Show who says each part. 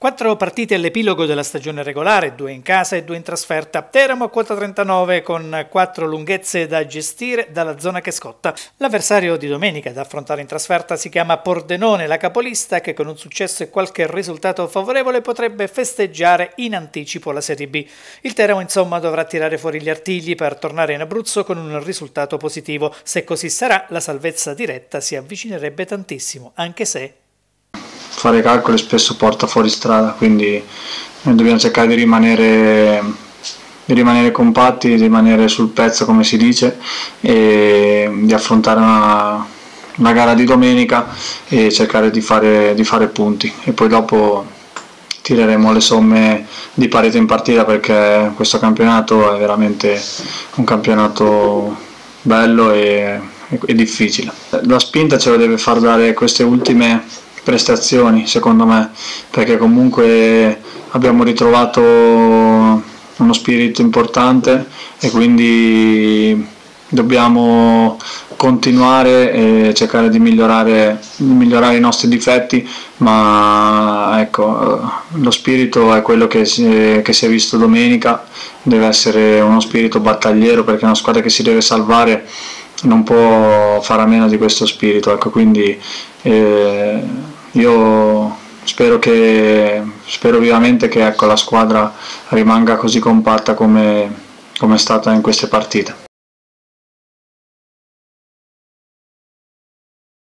Speaker 1: Quattro partite all'epilogo della stagione regolare, due in casa e due in trasferta. Teramo a quota 39 con quattro lunghezze da gestire dalla zona che scotta. L'avversario di domenica da affrontare in trasferta si chiama Pordenone, la capolista che con un successo e qualche risultato favorevole potrebbe festeggiare in anticipo la Serie B. Il Teramo insomma dovrà tirare fuori gli artigli per tornare in Abruzzo con un risultato positivo. Se così sarà, la salvezza diretta si avvicinerebbe tantissimo, anche se
Speaker 2: fare calcoli spesso porta fuori strada, quindi noi dobbiamo cercare di rimanere, di rimanere compatti, di rimanere sul pezzo come si dice e di affrontare una, una gara di domenica e cercare di fare, di fare punti e poi dopo tireremo le somme di partita in partita perché questo campionato è veramente un campionato bello e, e difficile. La spinta ce lo deve far dare queste ultime prestazioni secondo me perché comunque abbiamo ritrovato uno spirito importante e quindi dobbiamo continuare e cercare di migliorare, migliorare i nostri difetti ma ecco lo spirito è quello che si, che si è visto domenica deve essere uno spirito battagliero perché una squadra che si deve salvare non può fare a meno di questo spirito ecco quindi eh, io spero, che, spero vivamente che ecco, la squadra rimanga così compatta come, come è stata in queste partite.